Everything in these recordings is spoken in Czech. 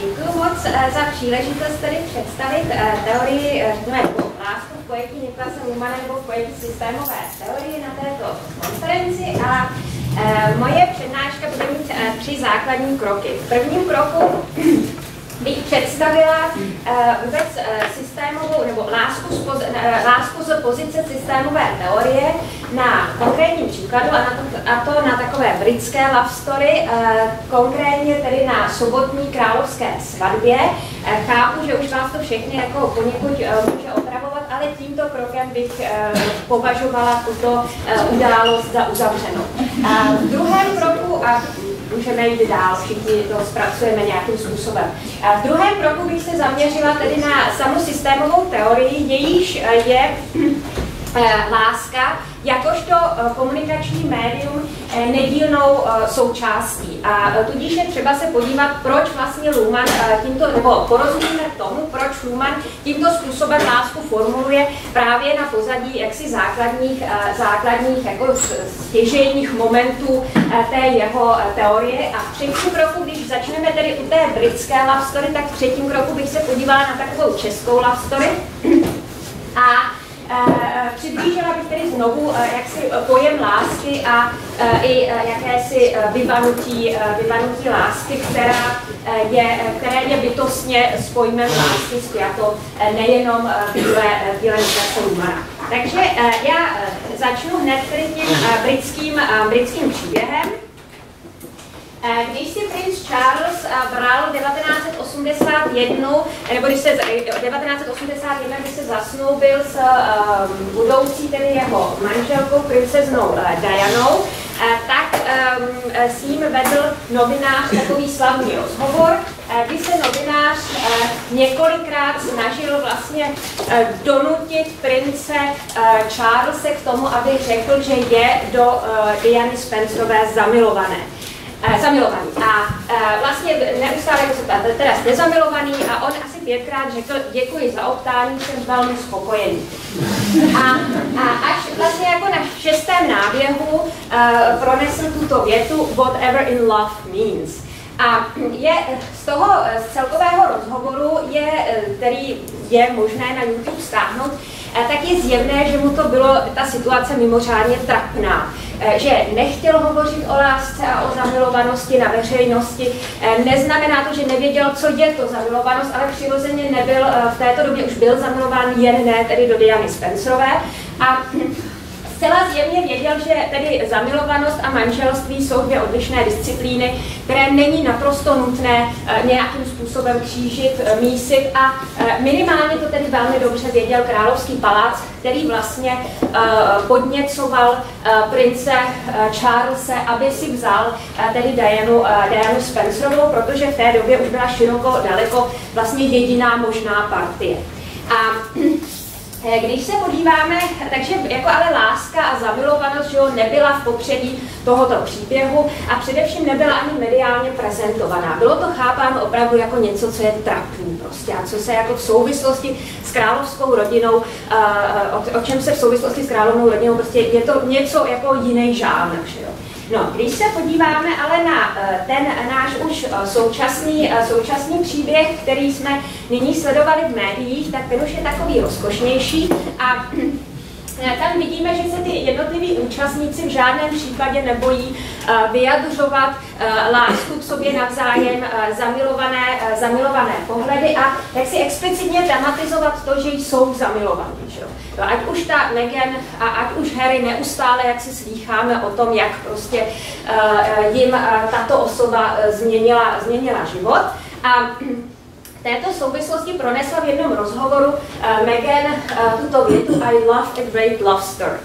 děkuji moc za příležitost tady představit teorii, řekněme, lásku v pojetí Niklase Lumana nebo v pojetí systémové teorie na této konferenci a moje přednáška bude mít tři základní kroky. V prvním kroku bych představila uh, vůbec uh, systémovou nebo lásku z, poz, uh, lásku z pozice systémové teorie na konkrétním příkladu a, na to, a to na takové britské love story, konkrétně tedy na sobotní královské svatbě. Chápu, že už vás to všechny jako poněkud může opravovat, ale tímto krokem bych považovala tuto událost za uzavřenou. Uh, v druhém kroku a můžeme jít dál, všichni to zpracujeme nějakým způsobem. A v druhém kroku bych se zaměřila tedy na samou systémovou teorii, jejíž eh, je láska jakožto eh, komunikační médium eh, nedílnou eh, součástí. A tudíž je třeba se podívat, proč vlastně Luhmann tímto, nebo porozumíme tomu, proč Luhmann tímto způsobem lásku formuluje právě na pozadí jaksi základních, základních jako stěžejních momentů té jeho teorie. A v třetím kroku, když začneme tedy u té britské love story, tak v třetím kroku bych se podívala na takovou českou love story. A Eh, přiblížila bych tedy znovu eh, jaksi eh, pojem lásky a i jakési vyvanutí, vyvanutí lásky, která je, které je bytostně s pojmem lásky zpěto nejenom v bílém Lumana. Takže já začnu hned tedy tím britským, britským příběhem. Eh, když si princ Charles eh, bral 1981, nebo když se 1981, když se zasnoubil s um, budoucí tedy jeho manželkou, princeznou Dianou, tak um, s ním vedl novinář takový slavný rozhovor, kdy se novinář několikrát snažil vlastně donutit prince Charlese k tomu, aby řekl, že je do Diany Spencerové zamilované. eh, zamilovaný. A eh, vlastně neustále jako se ptá, teda jste zamilovaný a on asi pětkrát řekl, děkuji za optání, jsem velmi spokojený. A, a až vlastně jako na šestém náběhu eh, pronesl tuto větu, whatever in love means. A je z toho z celkového rozhovoru, je, eh, který je možné na YouTube stáhnout, tak je zjevné, že mu to bylo, ta situace mimořádně trapná. Eh, že nechtěl hovořit o lásce a o zamilovanosti na veřejnosti. Eh, neznamená to, že nevěděl, co je to zamilovanost, ale přirozeně nebyl, eh, v této době už byl zamilován jen ne tedy do Diany Spencerové. A zcela zjevně věděl, že tedy zamilovanost a manželství jsou dvě odlišné disciplíny, které není naprosto nutné eh, nějakým způsobem křížit, eh, mísit a eh, minimálně to tedy velmi dobře věděl Královský palác, který vlastně podněcoval prince Charlese, aby si vzal tedy Dianu, Dianu Spencerovou, protože v té době už byla široko daleko vlastně jediná možná partie. A když se podíváme, takže jako ale láska a zamilovanost jo, nebyla v popředí tohoto příběhu a především nebyla ani mediálně prezentovaná. Bylo to chápáno opravdu jako něco, co je trapný prostě a co se jako v souvislosti s královskou rodinou, uh, o, o čem se v souvislosti s královnou rodinou prostě je to něco jako jiný žánr. Že jo. No, když se podíváme ale na eh, ten náš už eh, současný, eh, současný příběh, který jsme nyní sledovali v médiích, tak ten už je takový rozkošnější a tam vidíme, že se ty jednotliví účastníci v žádném případě nebojí vyjadřovat lásku k sobě navzájem, zamilované, zamilované pohledy a jak si explicitně dramatizovat to, že jsou zamilovaní. Že? No, ať už ta Megan a ať už Harry neustále, jak si slýcháme o tom, jak prostě jim tato osoba změnila, změnila život. A této souvislosti pronesla v jednom rozhovoru uh, Megan uh, tuto větu I love a great love story.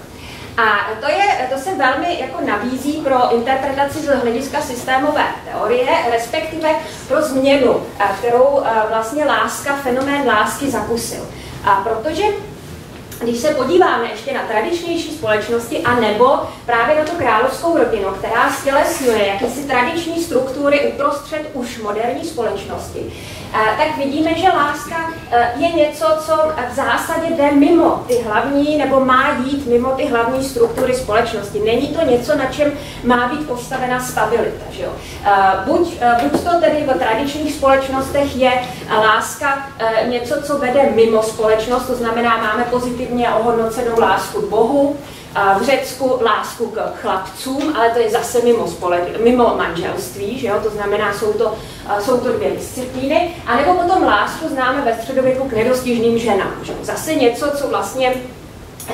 A to, je, to se velmi jako nabízí pro interpretaci z hlediska systémové teorie, respektive pro změnu, eh, kterou vlastně láska, fenomén lásky zakusil. A protože když se podíváme ještě na tradičnější společnosti a nebo právě na tu královskou rodinu, která stělesňuje jakýsi tradiční struktury uprostřed už moderní společnosti, eh, tak vidíme, že láska eh, je něco, co v zásadě jde mimo ty hlavní, nebo má jít mimo ty hlavní struktury společnosti. Není to něco, na čem má být postavena stabilita. Že jo? Eh, buď, buď to tedy v tradičních společnostech je láska něco, co vede mimo společnost, to znamená, máme pozitivně ohodnocenou lásku k Bohu, v Řecku lásku k chlapcům, ale to je zase mimo, spole, mimo manželství, že jo? to znamená, jsou to, jsou to dvě disciplíny, a nebo potom lásku známe ve středověku k nedostižným ženám. Že? Zase něco, co vlastně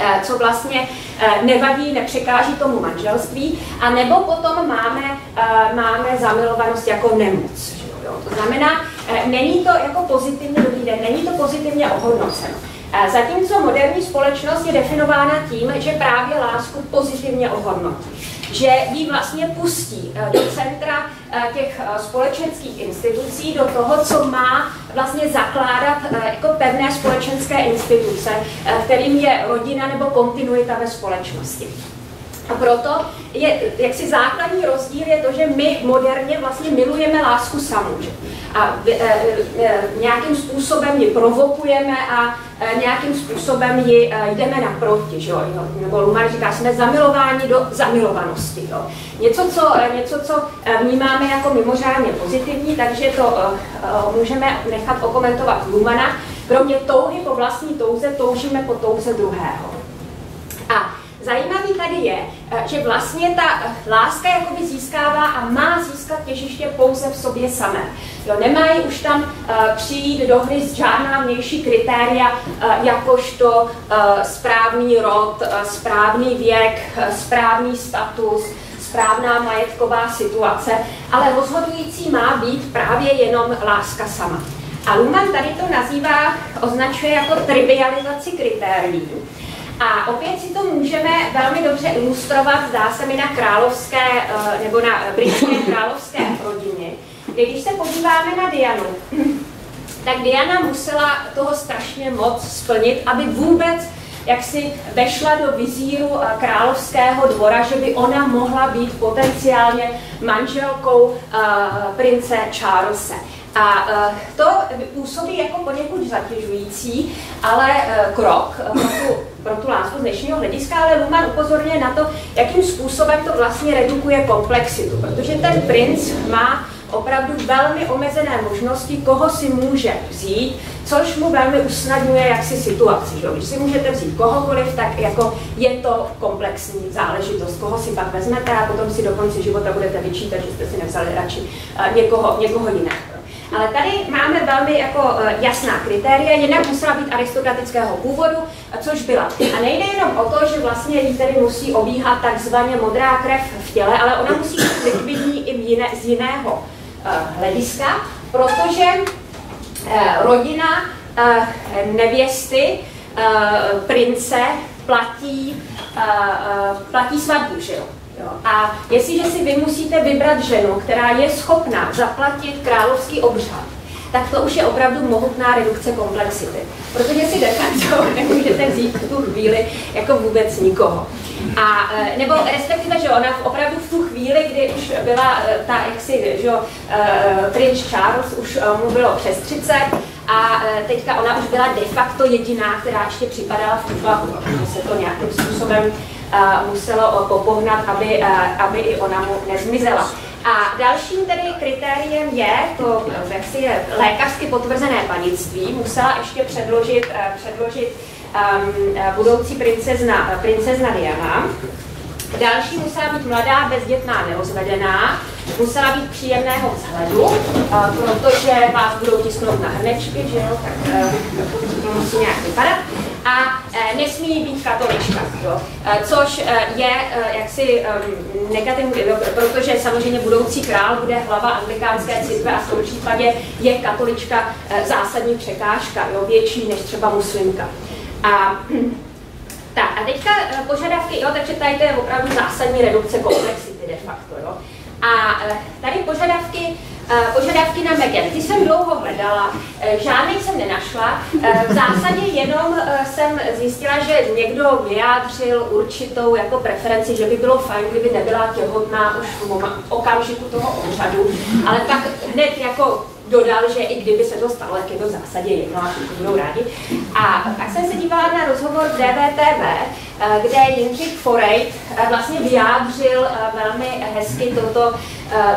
e, co vlastně e, nevadí, nepřekáží tomu manželství, a nebo potom máme, e, máme zamilovanost jako nemoc. Že jo? To znamená, není to jako pozitivně dobrý den, není to pozitivně ohodnoceno. Zatímco moderní společnost je definována tím, že právě lásku pozitivně ohodnotí že ji vlastně pustí eh, do centra eh, těch eh, společenských institucí, do toho, co má vlastně zakládat jako pevné společenské instituce, kterým je rodina nebo kontinuita ve společnosti. A proto je jaksi základní rozdíl je to, že my moderně vlastně milujeme lásku samou. Že? A e, e, nějakým způsobem ji provokujeme a e, nějakým způsobem ji e, jdeme naproti. Že jo? Nebo Lumar říká, jsme zamilováni do zamilovanosti. Jo? Něco, co, e, něco, co e, vnímáme jako mimořádně pozitivní, takže to e, e, můžeme nechat okomentovat Lumana. Kromě touhy po vlastní touze toužíme po touze druhého. A Zajímavý tady je, eh, že vlastně ta eh, láska jakoby získává a má získat těžiště pouze v sobě samé. Jo, nemají už tam uh, přijít do hry žádná vnější kritéria, jakožto správný rod, správný věk, správný status, správná majetková situace, ale rozhodující má být právě jenom láska sama. A Luhmann tady to nazývá, označuje jako trivializaci kritérií. A opět si to můžeme velmi dobře ilustrovat, zdá se mi, na královské, eh, nebo na britské královské rodině, když se podíváme na Dianu, tak Diana musela toho strašně moc splnit, aby vůbec jak si vešla do vizíru eh, královského dvora, že by ona mohla být potenciálně manželkou uh, prince Charlesa. A uh, to působí jako poněkud zatěžující, ale uh, krok pro tu, pro tu lásku z dnešního hlediska, ale Luhmann upozorňuje na to, jakým způsobem to vlastně redukuje komplexitu, protože ten princ má opravdu velmi omezené možnosti, koho si může vzít, což mu velmi usnadňuje jaksi situaci. Že? Když si můžete vzít kohokoliv, tak jako je to komplexní záležitost, koho si pak vezmete a potom si do konce života budete vyčítat, že jste si nevzali radši uh, někoho, někoho jiného. Ale tady máme velmi jako eh, jasná kritéria. Jednak musela být aristokratického původu, což byla. A nejde jenom o to, že vlastně jí tedy musí obíhat takzvaně modrá krev v těle, ale ona musí být likvidní i jiné, z jiného uh, hlediska, protože uh, rodina nevěsty, prince platí, platí svatbu, že jo? Jo. A jestliže si vy musíte vybrat ženu, která je schopná zaplatit královský obřad, tak to už je opravdu mohutná redukce komplexity. Protože si de facto nemůžete vzít v tu chvíli jako vůbec nikoho. A, e, nebo respektive, že ona opravdu v tu chvíli, kdy už byla e, ta, jak si, že jo, e, prince Charles už mu bylo přes 30 a teďka ona už byla de facto jediná, která ještě připadala v tu že se to nějakým způsobem muselo popohnat, aby, aby i ona mu nezmizela. A dalším tedy kritériem je to, jak si je lékařsky potvrzené panictví. Musela ještě předložit, předložit um, budoucí princezna, princezna Diana. Další musela být mladá, bezdětná, nerozvedená, musela být příjemného vzhledu, protože vás budou tisknout na hrnečky, že jo, tak to musí nějak vypadat. A e, nesmí být katolička, jo, e, což e, je jaksi negativní, protože samozřejmě budoucí král bude hlava anglikánské církve a v tom případě je katolička zásadní překážka, jo, větší než třeba muslimka. A tak a teďka požadavky, jo, takže tady to je opravdu zásadní redukce komplexity de facto, jo. A tady požadavky požadavky na Megan. Ty jsem dlouho hledala, žádný jsem nenašla. V zásadě jenom jsem zjistila, že někdo vyjádřil určitou jako preferenci, že by bylo fajn, kdyby nebyla těhotná už v okamžiku toho úřadu, ale pak hned jako dodal, že i kdyby se to stalo, tak je to v zásadě jedno a všichni budou rádi. A pak jsem se dívala na rozhovor DVTV, eh, kde Jindřich Forej eh, vlastně vyjádřil eh, velmi hezky toto,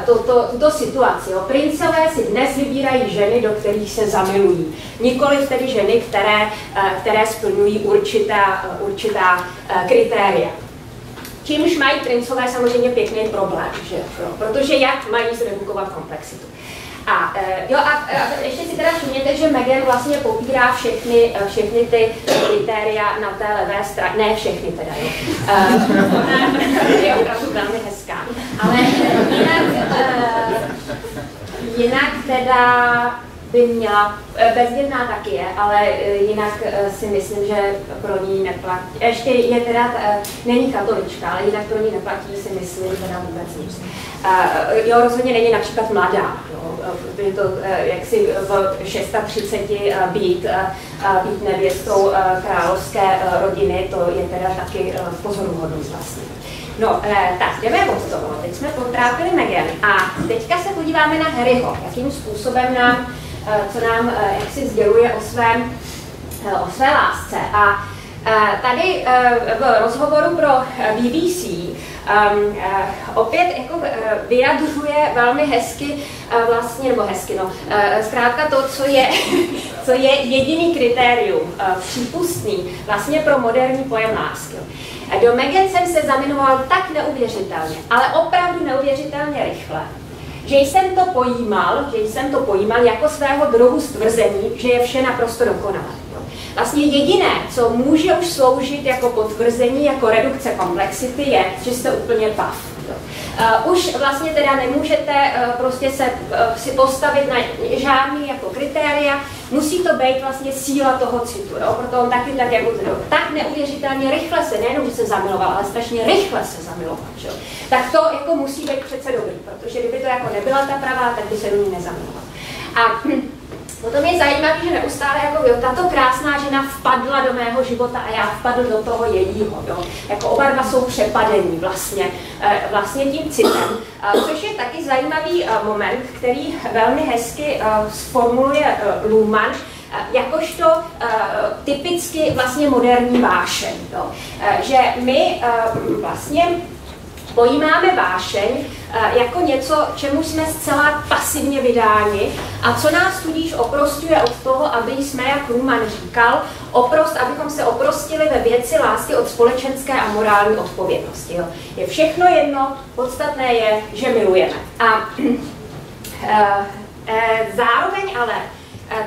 toto, tuto situaci. Princové si dnes vybírají ženy, do kterých se zamilují. Nikoli tedy ženy, které, které splňují určitá, určitá kritéria. Čímž mají princové samozřejmě pěkný problém, že? protože jak mají zredukovat komplexitu. A e, jo, a, a ještě si teda všimněte, že Megan vlastně popírá všechny, e, všechny ty kritéria na té levé straně, ne všechny teda, jo. Uh, je opravdu velmi hezká. Ale jinak, jinak teda by měla, bezdětná taky je, ale jinak si myslím, že pro ní neplatí. Ještě je teda, není katolička, ale jinak pro ní neplatí si myslím teda vůbec nic. Jo, rozhodně není například mladá, jo. je to jak si v 630 být, být nevěstou královské rodiny, to je teda taky pozoruhodnost vlastně. No, tak jdeme od toho. Teď jsme potrápili Megan a teďka se podíváme na Harryho, jakým způsobem nám, co nám jak si sděluje o svém, o své lásce. A tady v rozhovoru pro BBC um, uh, opět jako vyjadřuje velmi hezky, vlastně, nebo hezky, no, zkrátka to, co je, co je jediný kritérium přípustný vlastně pro moderní pojem lásky. Do Megan jsem se zaminoval tak neuvěřitelně, ale opravdu neuvěřitelně rychle, že jsem to pojímal, že jsem to pojímal jako svého druhu stvrzení, že je vše naprosto dokonalé. Vlastně jediné, co může už sloužit jako potvrzení, jako redukce komplexity, je, že jste úplně pav. Uh, už vlastně teda nemůžete uh, prostě se uh, si postavit na žádný jako kritéria, musí to být vlastně síla toho citu, jo? proto on taky tak jako jo, tak neuvěřitelně rychle se, nejenom, že se zamiloval, ale strašně rychle se zamiloval, že? tak to jako musí být přece dobrý, protože kdyby to jako nebyla ta pravá, tak by se do ní nezamiloval. A Potom je zajímavé, že neustále jako jo, tato krásná žena vpadla do mého života a já vpadl do toho jejího. Jo. Jako oba dva jsou přepadení vlastně, eh, vlastně tím citem. Což je taky zajímavý eh, moment, který velmi hezky eh, sformuluje Luhmann, jakožto typicky vlastně moderní vášeň. Jo. Že my vlastně pojímáme vášeň eh, jako něco, čemu jsme zcela pasivně vydáni a co nás tudíž oprostuje od toho, aby jsme, jak Luhmann říkal, oprost, abychom se oprostili ve věci lásky od společenské a morální odpovědnosti. Jo. Je všechno jedno, podstatné je, že milujeme. A e, e, zároveň ale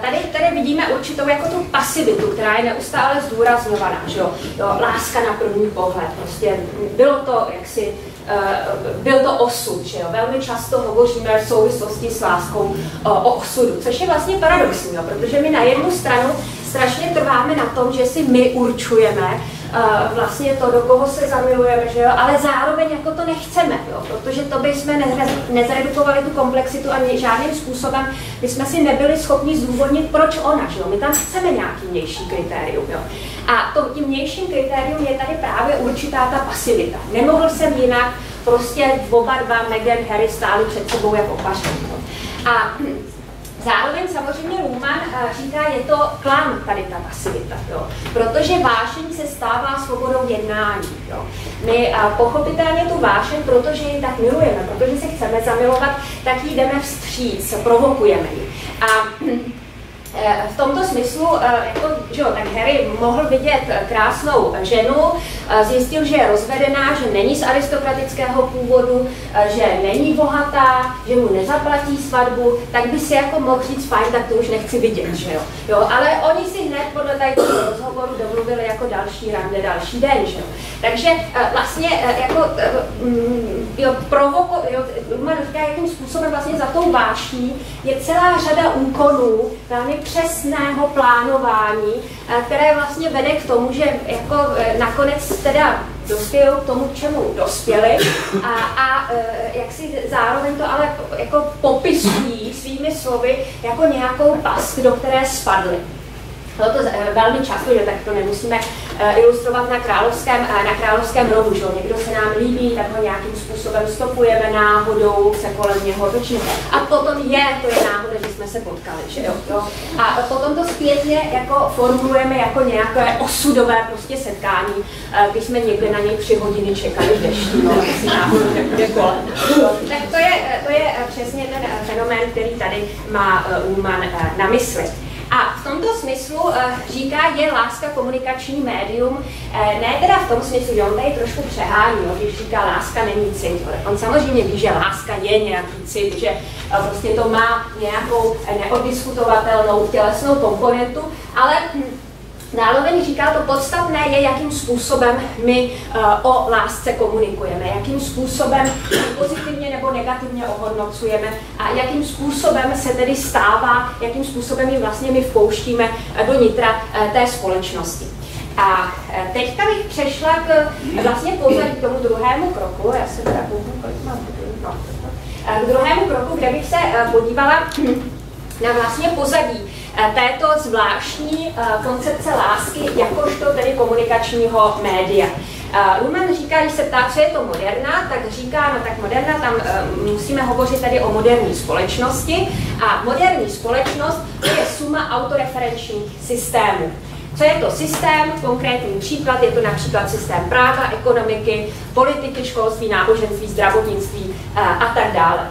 Tady, tady vidíme určitou jako tu pasivitu, která je neustále zdůrazňovaná, že jo? jo? Láska na první pohled, prostě bylo to jaksi byl to osud, že jo? Velmi často hovoříme v souvislosti s láskou o, o osudu, což je vlastně paradoxní, jo? protože my na jednu stranu strašně trváme na tom, že si my určujeme, uh, vlastně to, do koho se zamilujeme, že jo? ale zároveň jako to nechceme, jo? protože to by jsme nezredukovali tu komplexitu ani žádným způsobem, my jsme si nebyli schopni zdůvodnit, proč ona, že jo? my tam chceme nějaký vnější kritérium. Jo? A to tím vnějším kritérium je tady právě určitá ta pasivita. Nemohl jsem jinak, prostě oba dva Meghan Harry stáli před sebou jako opaření. A Zároveň samozřejmě Luhmann eh, říká, je to klam tady ta pasivita, jo? protože vášeň se stává svobodou jednání. Jo? My a pochopitelně tu vášeň, protože ji tak milujeme, protože se chceme zamilovat, tak ji jdeme vstříc, provokujeme ji. A Eh, v tomto smyslu, eh, jako, že jo, tak Harry mohl vidět krásnou ženu, eh, zjistil, že je rozvedená, že není z aristokratického původu, že není bohatá, že mu nezaplatí svatbu, tak by si jako mohl říct, fajn, tak to už nechci vidět, že jo. jo ale oni si hned podle tady rozhovoru domluvili jako další rande, další den, že jo. Takže vlastně jako mm, jo, provoko, jo, říká, jakým způsobem vlastně za tou vášní je celá řada úkonů, velmi přesného plánování, eh, které vlastně vede k tomu, že jako eh, nakonec teda dospějí k tomu, k čemu dospěli a, a jak si zároveň to ale jako popisují svými slovy jako nějakou past, do které spadly. Bylo to eh, velmi často, že tak to nemusíme eh, ilustrovat na královském, eh, na královském rohu, že někdo se nám líbí, tak ho nějakým způsobem stopujeme náhodou, se kolem něho točíme. A potom je, to je náhoda, že jsme se potkali, že jo. jo. A potom to zpětně jako formulujeme jako nějaké osudové prostě setkání, když jsme někde na něj tři hodiny čekali v dešti, no, náhodou kolem. Tak to je, to je přesně ten fenomén, který tady má Ullman na mysli. A v tomto smyslu uh, říká, je láska komunikační médium, uh, ne teda v tom smyslu, že on tady trošku přehání, když říká láska není cit, on samozřejmě ví, že láska je nějaký cit, že uh, prostě to má nějakou neodiskutovatelnou tělesnou komponentu, ale Náloveň říká, to podstatné je, jakým způsobem my uh, o lásce komunikujeme, jakým způsobem pozitivně nebo negativně ohodnocujeme a jakým způsobem se tedy stává, jakým způsobem ji vlastně my vpouštíme do nitra uh, té společnosti. A teďka bych přešla k vlastně pozadí k tomu druhému kroku, já se teda kouknu, kolik mám no, k druhému kroku, kde bych se podívala na vlastně pozadí. Eh, této zvláštní eh, koncepce lásky jakožto tedy komunikačního média. Eh, Lumen říká, když se ptá, co je to moderna, tak říká, no tak moderna, tam musíme hovořit tedy o moderní společnosti a moderní společnost to je suma autoreferenčních systémů. Co je to systém? Konkrétní příklad je to například systém práva, ekonomiky, politiky, školství, náboženství, zdravotnictví a tak dále.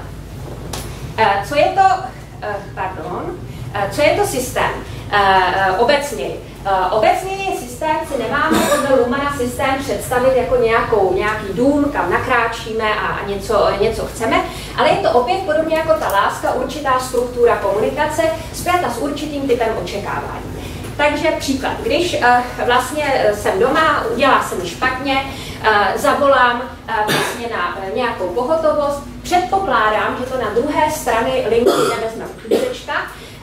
Co je to, pardon, Eh, co je to systém? Eh, eh, obecně. Obecně je systém, si nemáme podle Lumana systém představit jako nějakou, nějaký dům, kam nakráčíme a něco, něco chceme, ale je to opět podobně jako ta láska, určitá struktura komunikace spjata s určitým typem očekávání. Takže příklad, když vlastně jsem doma, udělá se mi špatně, zavolám vlastně na nějakou pohotovost, předpokládám, že to na druhé strany linky nevezme uklízečka,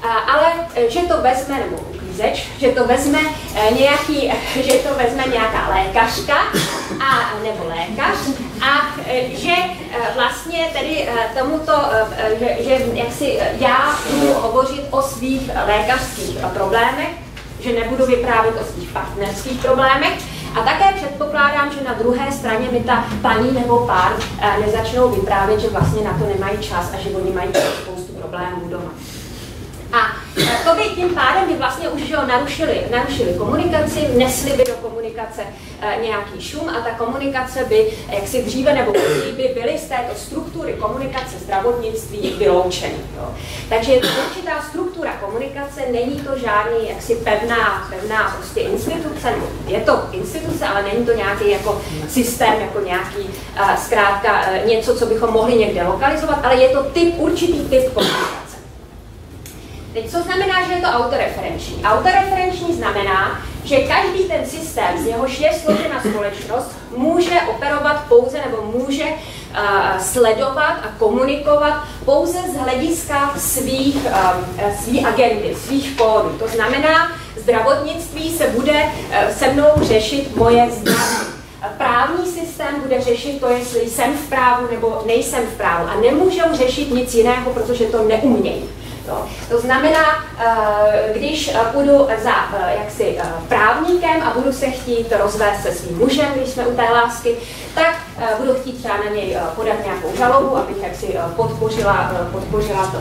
ale e, že to vezme, nebo uklízeč, že to vezme e, nějaký, že to vezme nějaká lékařka a, nebo lékař a e, že vlastně tedy tomuto, že, že jak si já budu hovořit o svých lékařských problémech, že nebudu vyprávět o svých partnerských problémech, a také předpokládám, že na druhé straně mi ta paní nebo pár nezačnou vyprávět, že vlastně na to nemají čas a že oni mají spoustu problémů doma. A e, to by tím pádem by vlastně už jo, narušili, narušili komunikaci, nesli by do komunikace e, nějaký šum a ta komunikace by, jak si dříve nebo později, by byly z této struktury komunikace zdravotnictví vyloučeny. Jo. Takže je to určitá struktura komunikace, není to žádný jaksi pevná, pevná prostě instituce, je to instituce, ale není to nějaký jako systém, jako nějaký uh, zkrátka něco, co bychom mohli někde lokalizovat, ale je to typ, určitý typ komunikace. Teď co znamená, že je to autoreferenční? Autoreferenční znamená, že každý ten systém, z něhož je složena společnost, může operovat pouze nebo může uh, sledovat a komunikovat pouze z hlediska svých, uh, svých agendy, svých kódů. To znamená, zdravotnictví se bude uh, se mnou řešit moje zdraví právní systém bude řešit to, jestli jsem v právu nebo nejsem v právu. A nemůžou řešit nic jiného, protože to neumějí. To, to znamená, eh, když eh, půjdu za eh, jaksi právníkem a budu se chtít rozvést se svým mužem, když jsme u té lásky, tak budu chtít třeba na něj podat nějakou žalobu, abych jaksi podpořila, podpořila to,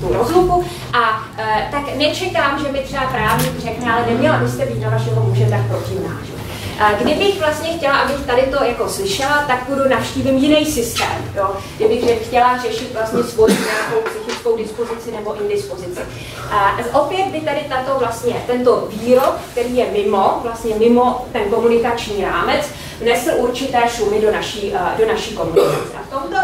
tu rozluku. A tak nečekám, že mi třeba právník řekne, ale neměla byste být na vašeho muže tak protivná. Kdybych vlastně chtěla, abych tady to jako slyšela, tak budu navštívím jiný systém. Jo? Kdybych chtěla řešit vlastně svoji nějakou psychickou dispozici nebo indispozici. A opět by tady tato vlastně, tento výrok, který je mimo, vlastně mimo ten komunikační rámec, vnesl určité šumy do naší, do naší komunikace. A v tomto,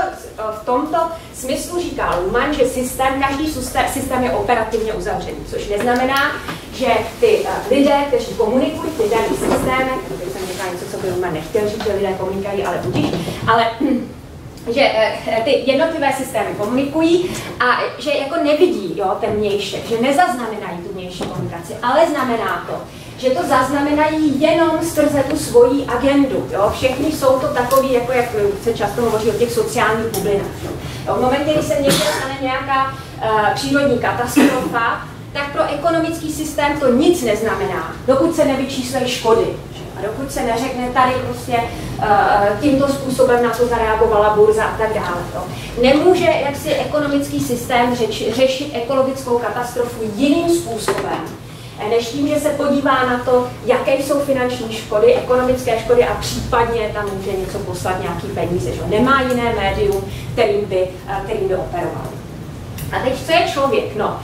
v tomto smyslu říká Luhmann, že systém, každý systém je operativně uzavřený, což neznamená, že ty lidé, kteří komunikují ty daný systémy, to jsem říkala něco, co by Luhmann nechtěl říct, že lidé komunikují, ale budíš, ale že eh, ty jednotlivé systémy komunikují a že jako nevidí jo, ten mějšek, že nezaznamenají tu mější komunikaci, ale znamená to, že to zaznamenají jenom skrze tu svoji agendu. Jo? Všechny jsou to takový, jako jak se často hovoří o těch sociálních bublinách. Jo? V momentě, kdy se někde stane nějaká uh, přírodní katastrofa, tak pro ekonomický systém to nic neznamená, dokud se nevyčíslí škody. A dokud se neřekne tady prostě uh, tímto způsobem na to zareagovala burza a tak dále. To. Nemůže jaksi ekonomický systém řeč, řešit ekologickou katastrofu jiným způsobem, než tím, že se podívá na to, jaké jsou finanční škody, ekonomické škody a případně tam může něco poslat, nějaký peníze. Že? Nemá jiné médium, kterým by, eh, kterým by operoval. A teď co je člověk? No,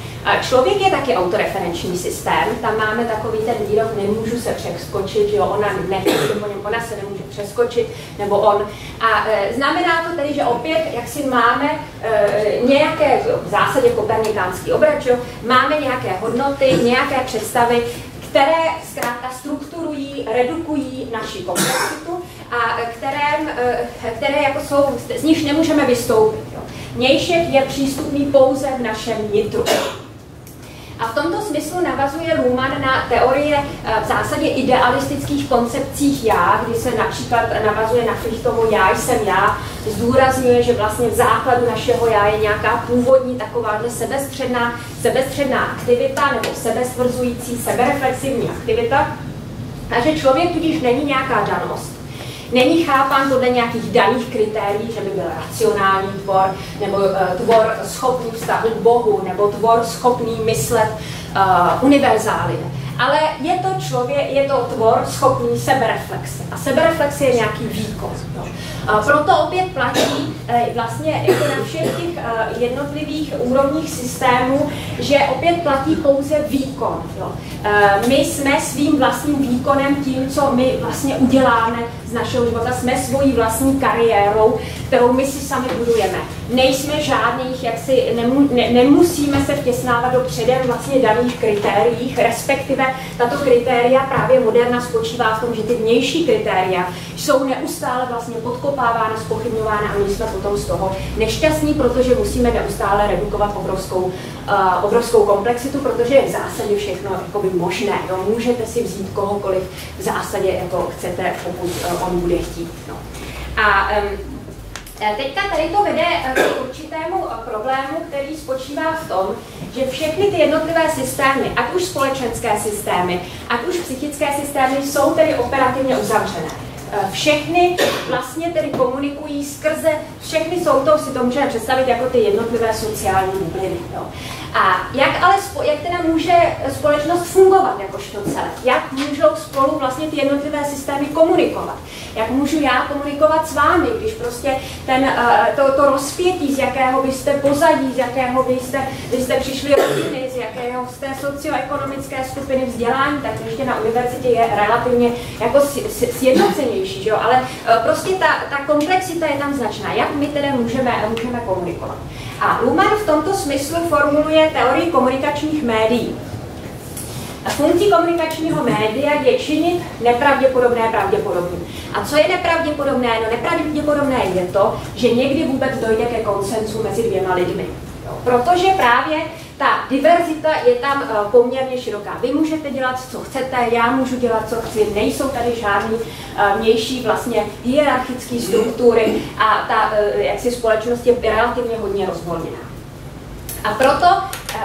člověk je taky autoreferenční systém, tam máme takový ten výrok, nemůžu se přeskočit, že jo, ona ne, ona se nemůže přeskočit, nebo on. A e, znamená to tedy, že opět, jak si máme e, nějaké, v zásadě kopernikánský obrat, že máme nějaké hodnoty, nějaké představy, které zkrátka strukturují, redukují naši komplexitu a které, e, které jako jsou, z nich nemůžeme vystoupit. Mějšek je přístupný pouze v našem nitru. A v tomto smyslu navazuje Luhmann na teorie eh, v zásadě idealistických koncepcích já, kdy se například navazuje na Fichtovo já jsem já, zdůrazňuje, že vlastně v základu našeho já je nějaká původní takováhle sebestředná, sebestředná aktivita nebo sebestvrzující, sebereflexivní aktivita. A že člověk tudíž není nějaká danost, není chápán podle nějakých daných kritérií, že by byl racionální tvor, nebo uh, tvor schopný vztahu k Bohu, nebo tvor schopný myslet uh, univerzálně ale je to člověk, je to tvor schopný sebereflexe. A sebereflexe je nějaký výkon. No. A proto opět platí eh, vlastně jako na všech těch eh, jednotlivých úrovních systému, že opět platí pouze výkon. Jo. Eh, my jsme svým vlastním výkonem tím, co my vlastně uděláme z našeho života, jsme svojí vlastní kariérou, kterou my si sami budujeme. Nejsme žádných, jak si nemu, ne, nemusíme se vtěsnávat do předem vlastně daných kritériích, respektive tato kritéria právě moderna spočívá v tom, že ty vnější kritéria jsou neustále vlastně podkopávána, spochybňována a my jsme potom z toho nešťastní, protože musíme neustále redukovat obrovskou, uh, obrovskou komplexitu, protože je v zásadě všechno jakoby možné. No, můžete si vzít kohokoliv v zásadě, jako chcete, pokud uh, on bude chtít. No. A um, teďka tady to vede eh, k určitému eh, problému, který spočívá v tom, že všechny ty jednotlivé systémy, ať už společenské systémy, ať už psychické systémy, jsou tedy operativně uzavřené. Všechny vlastně tedy komunikují skrze, všechny jsou to, si to můžeme představit jako ty jednotlivé sociální bubliny. Jo. A jak ale, jak teda může společnost fungovat jakožto celek? Jak můžou spolu vlastně ty jednotlivé systémy komunikovat? Jak můžu já komunikovat s vámi, když prostě ten, eh, to, to rozpětí, z jakého vy jste pozadí, z jakého vy jste, vy jste přišli rodiny, z jakého jste socioekonomické skupiny vzdělání, tak ještě na univerzitě je relativně jako sjednocenější, že jo? ale eh, prostě ta, ta komplexita je tam značná. Jak my tedy můžeme, můžeme komunikovat? A Luhmann v tomto smyslu formuluje teorii komunikačních médií. Funkcí komunikačního média je činit nepravděpodobné pravděpodobným. A co je nepravděpodobné? No nepravděpodobné je to, že někdy vůbec dojde ke konsenzu mezi dvěma lidmi. Jo. Protože právě ta diverzita je tam uh, poměrně široká. Vy můžete dělat, co chcete, já můžu dělat, co chci, nejsou tady žádný uh, vnější vlastně hierarchické struktury a ta uh, jaksi společnost je relativně hodně rozvolněná. A proto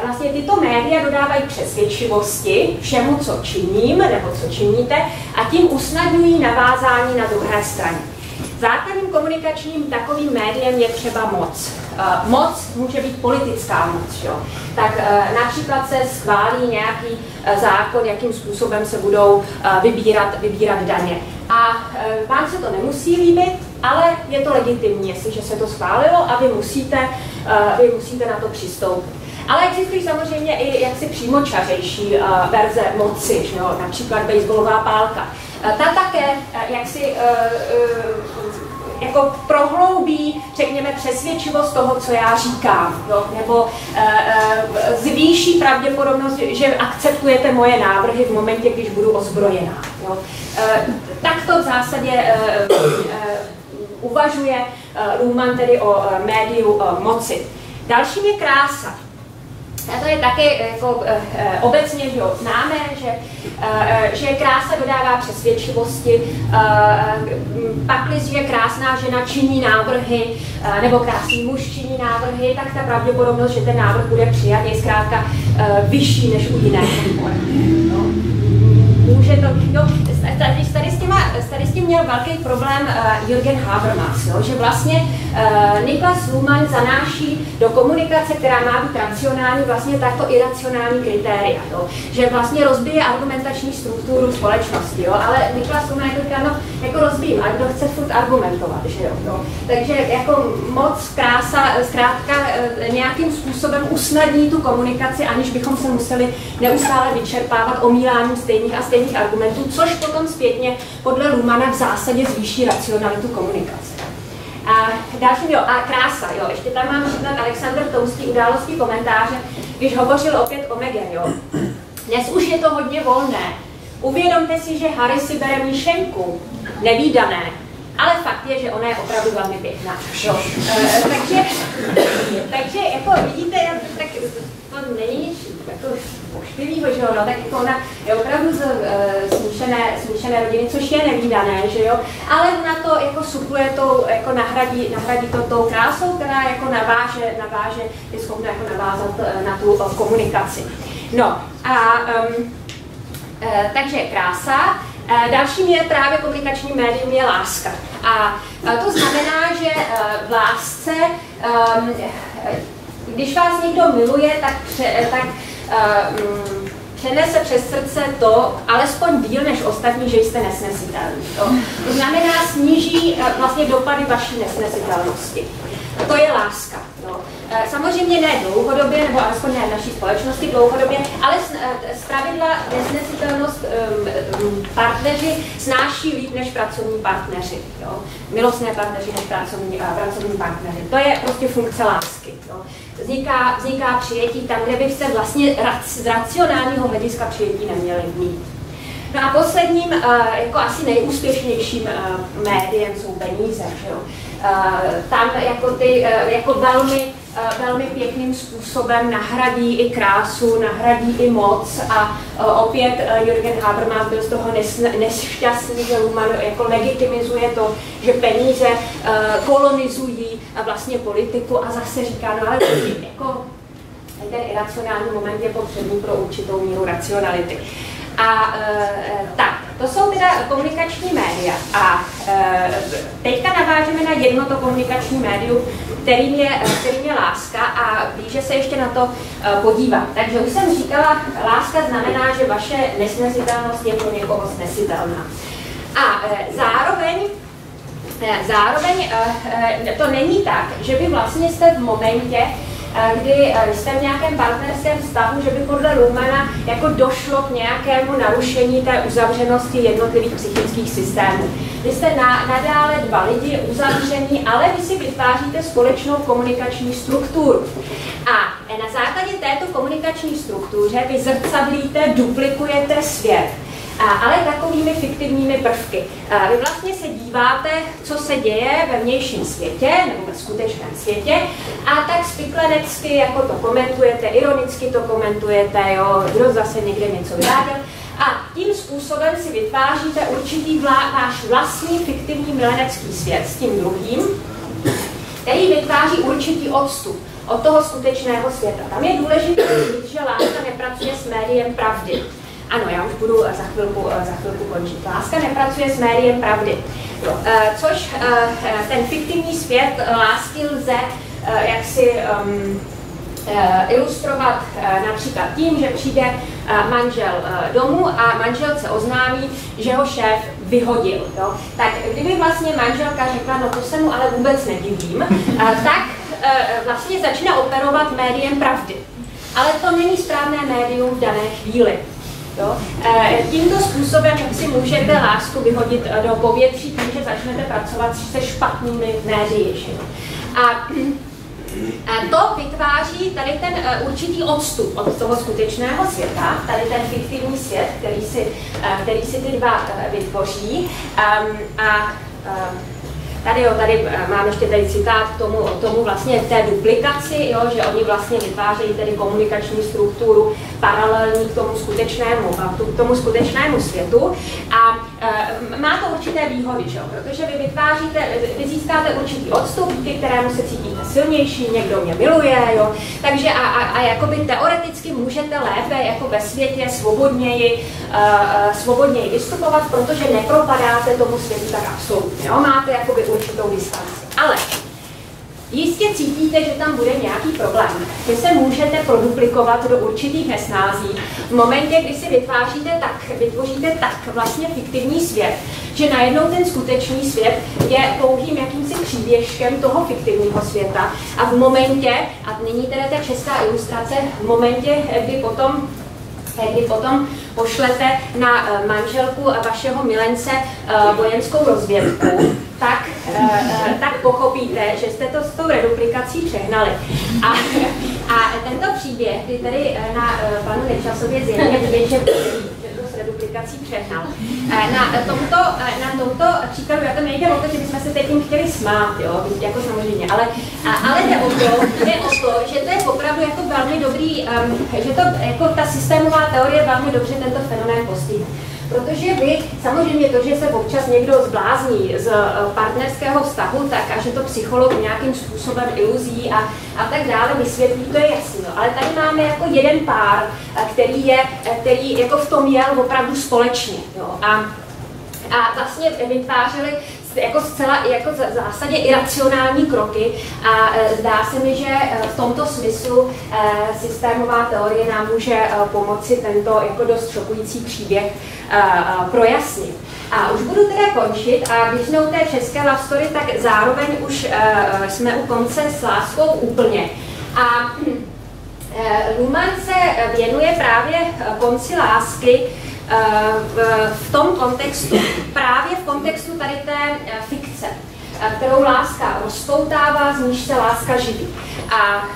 vlastně tyto média dodávají přesvědčivosti všemu, co činím nebo co činíte a tím usnadňují navázání na druhé straně. Základním komunikačním takovým médiem je třeba moc. Uh, moc může být politická moc. Jo? Tak uh, například se schválí nějaký zákon, jakým způsobem se budou vybírat, vybírat daně. A vám se to nemusí líbit, ale je to legitimní, jestliže se to schválilo a vy musíte, vy musíte na to přistoupit. Ale existují samozřejmě i jaksi přímočařejší verze moci, že jo? například baseballová pálka. Ta také jaksi jako prohloubí, řekněme, přesvědčivost toho, co já říkám, jo? nebo e, zvýší pravděpodobnost, že akceptujete moje návrhy v momentě, když budu ozbrojená. Jo? E, tak to v zásadě e, uvažuje e, Luhmann tedy o e, médiu e, moci. Dalším je krása. A to je taky jako, obecně že jo, známé, že, že krása dodává přesvědčivosti. E, pak, když krásná žena činí návrhy, nebo krásný muž činí návrhy, tak ta pravděpodobnost, že ten návrh bude přijat, je zkrátka vyšší než u jiného. No. Může to, jo, tady, tady, s těma, s tím měl velký problém uh, Jürgen Habermas, jo, že vlastně uh, Niklas Luhmann zanáší do komunikace, která má být racionální, vlastně takto iracionální kritéria, jo, že vlastně rozbije argumentační strukturu společnosti, jo, ale Niklas Luhmann jako říká, no, jako rozbijím, a kdo chce furt argumentovat, že jo, jo. Takže jako moc krása, zkrátka uh, nějakým způsobem usnadní tu komunikaci, aniž bychom se museli neustále vyčerpávat omíláním stejných a stejných argumentů, což potom zpětně podle Lumana v zásadě zvýší racionalitu komunikace. A další, jo, a krása, jo, ještě tam mám příklad Alexander Toustý události komentáře, když hovořil opět o Megan, jo. Dnes už je to hodně volné. Uvědomte si, že Harry si bere míšenku, nevýdané, ale fakt je, že ona je opravdu velmi pěkná. Jo. E, takže, takže jako vidíte, tak to není nic jako pošklivýho, že jo, no, tak jako ona je opravdu z uh, smíšené, smíšené rodiny, což je nevýdané, že jo, ale na to jako supluje to, jako nahradí, nahradí to tou krásou, která jako naváže, naváže, je schopná jako navázat uh, na tu uh, komunikaci. No a um, uh, takže krása, Dalším je právě komunikační médium je láska. A to znamená, že v lásce, um, když vás někdo miluje, tak, pře, tak um, přenese přes srdce to, alespoň díl než ostatní, že jste nesnesitelní. To, znamená, sníží uh, vlastně dopady vaší nesnesitelnosti. To je láska. Samozřejmě ne dlouhodobě, nebo alespoň ne v naší společnosti dlouhodobě, ale z pravidla nesnesitelnost um, partneři snáší líp než pracovní partneři. Jo. Milostné partneři než pracovní, uh, pracovní partneři. To je prostě funkce lásky. Jo. Vzniká, vzniká přijetí tam, kde byste vlastně z racionálního hlediska přijetí neměli mít. No a posledním, jako asi nejúspěšnějším médiem jsou peníze. Že jo? Tam jako, ty, jako velmi, velmi pěkným způsobem nahradí i krásu, nahradí i moc a opět Jürgen Habermas byl z toho nešťastný, že Luhmann jako legitimizuje to, že peníze kolonizují vlastně politiku a zase říká, no ale jako ten iracionální moment je potřebný pro určitou míru racionality. A e, tak, to jsou teda komunikační média. A e, teďka navážeme na jedno to komunikační médium, kterým je, kterým je láska a blíže se ještě na to e, podívat. Takže už jsem říkala, láska znamená, že vaše nesnesitelnost je pro někoho snesitelná. A e, zároveň Zároveň to není tak, že by vlastně jste v momentě, kdy eh, jste v nějakém partnerském vztahu, že by podle Lumana jako došlo k nějakému narušení té uzavřenosti jednotlivých psychických systémů. Vy jste na, nadále dva lidi uzavření, ale vy si vytváříte společnou komunikační strukturu. A na základě této komunikační struktuře vy zrcadlíte, duplikujete svět ale takovými fiktivními prvky. Vy vlastně se díváte, co se děje ve vnějším světě nebo ve skutečném světě a tak spiklenecky jako to komentujete, ironicky to komentujete, jo, kdo zase někde něco vyráběl. A tím způsobem si vytváříte určitý vlá, váš vlastní fiktivní milenecký svět s tím druhým, který vytváří určitý odstup od toho skutečného světa. Tam je důležité že láska nepracuje s médiem pravdy. Ano, já už budu za chvilku, za chvilku končit. Láska nepracuje s médiem pravdy. Jo. Eh, což eh, ten fiktivní svět lásky lze eh, jak si um, ilustrovat například tím, že přijde manžel domů a manželce oznámí, že ho šéf vyhodil. Jo? Tak kdyby vlastně manželka řekla, no to se mu ale vůbec nedivím, tak vlastně začne operovat médiem pravdy. Ale to není správné médium v dané chvíli. Jo? E, tímto způsobem si můžete lásku vyhodit e, do povětří tím, že začnete pracovat se špatnými médii. A e, to vytváří tady ten určitý odstup od toho skutečného světa, tady ten fiktivní svět, který si, který si ty dva vytvoří. A tady, jo, tady mám ještě tady citát k tomu, tomu vlastně té duplikaci, jo, že oni vlastně vytvářejí tedy komunikační strukturu paralelní k tomu skutečnému, k tomu skutečnému světu. A má to určité výhody, že? protože vy vytváříte, vy získáte určitý odstup, ty, kterému se cítíte silnější, někdo mě miluje, jo? takže a, a, a jakoby teoreticky můžete lépe jako ve světě svobodněji, uh, svobodněji vystupovat, protože nepropadáte tomu světu tak absolutně, jo? máte jakoby určitou distanci. Ale Jistě cítíte, že tam bude nějaký problém, že se můžete produplikovat do určitých nesnází. V momentě, kdy si vytváříte tak, vytvoříte tak vlastně fiktivní svět, že najednou ten skutečný svět je pouhým jakýmsi příběžkem toho fiktivního světa. A v momentě, a nyní teda ta česká ilustrace, v momentě, kdy potom kdy potom pošlete na eh, manželku vašeho milence eh, vojenskou rozvědku, tak, tak pochopíte, že jste to s tou reduplikací přehnali. A, a tento příběh, kdy tady na panu Nečasově zjevně vidět, že reduplikací přehnal. Na tomto, na tomto příkladu, já to nejde o to, že bychom se teď tím chtěli smát, jo, jako samozřejmě, ale, ale jde o to, jde o to, že to je opravdu jako velmi dobrý, um, že to jako ta systémová teorie velmi dobře tento fenomén postihne. Protože vy, samozřejmě to, že se občas někdo zblázní z eh, partnerského vztahu, tak a že to psycholog nějakým způsobem iluzí a, a tak dále vysvětlí, to je jasné. No. Ale tady máme jako jeden pár, eh, který, je, eh, který jako v tom jel opravdu společně. Jo. A, a vlastně vytvářeli jako zcela jako v zásadě iracionální kroky a zdá se mi, že v tomto smyslu systémová teorie nám může pomoci tento jako dost šokující příběh projasnit. A už budu teda končit a když jsme u té české love story, tak zároveň už jsme u konce s láskou úplně. A uh, Luhmann se věnuje právě konci lásky v, v tom kontextu, právě v kontextu tady té fikce kterou láska rozpoutává, z níž se láska živí. A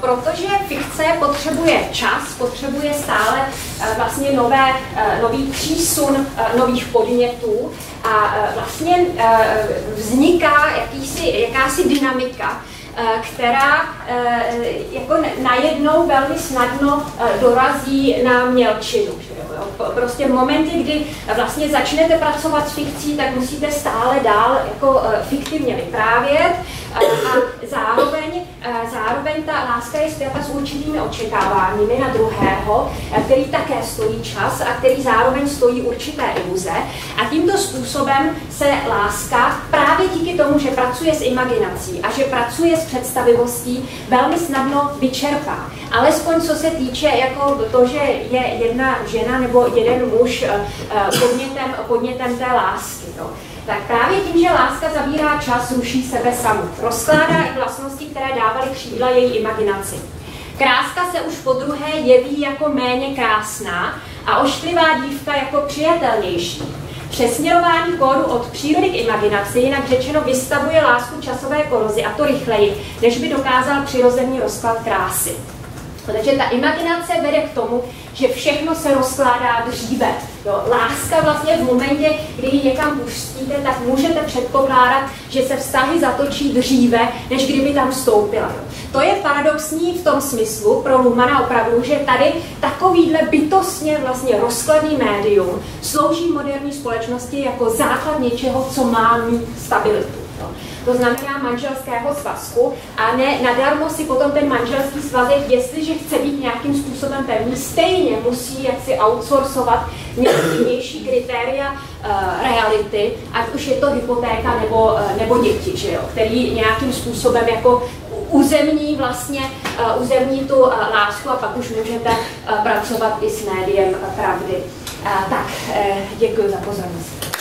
protože fikce potřebuje čas, potřebuje stále vlastně nové, nový přísun nových podnětů a vlastně vzniká jakýsi, jakási dynamika, která jako najednou velmi snadno dorazí na mělčinu. Prostě v momentě, kdy vlastně začnete pracovat s fikcí, tak musíte stále dál jako fiktivně vyprávět a zároveň, zároveň ta láska je spjata s určitými očekáváními na druhého, který také stojí čas a který zároveň stojí určité iluze. A tímto způsobem se láska právě díky tomu, že pracuje s imaginací a že pracuje s představivostí, velmi snadno vyčerpá. Alespoň co se týče jako to, že je jedna žena nebo jeden muž podnětem, podnětem té lásky. No tak právě tím, že láska zabírá čas, ruší sebe samu. Rozkládá i vlastnosti, které dávaly křídla její imaginaci. Kráska se už po druhé jeví jako méně krásná a ošklivá dívka jako přijatelnější. Přesměrování kódu od přírody k imaginaci, jinak řečeno, vystavuje lásku časové korozi, a to rychleji, než by dokázal přirozený rozklad krásy. Takže ta imaginace vede k tomu, že všechno se rozkládá dříve. Jo, láska vlastně v momentě, kdy ji někam pustíte, tak můžete předpokládat, že se vztahy zatočí dříve, než kdyby tam vstoupila. Jo. To je paradoxní v tom smyslu pro Lumana opravdu, že tady takovýhle bytostně vlastně rozkladný médium slouží moderní společnosti jako základ něčeho, co má mít stabilitu to znamená manželského svazku a ne nadarmo si potom ten manželský svazek, jestliže chce být nějakým způsobem pevný, stejně musí jaksi outsourcovat vnější kritéria uh, reality, ať už je to hypotéka nebo, uh, nebo děti, že jo, který nějakým způsobem jako uzemní vlastně, uh, uzemní tu uh, lásku a pak už můžete uh, pracovat i s médiem pravdy. Tak, děkuji za pozornost.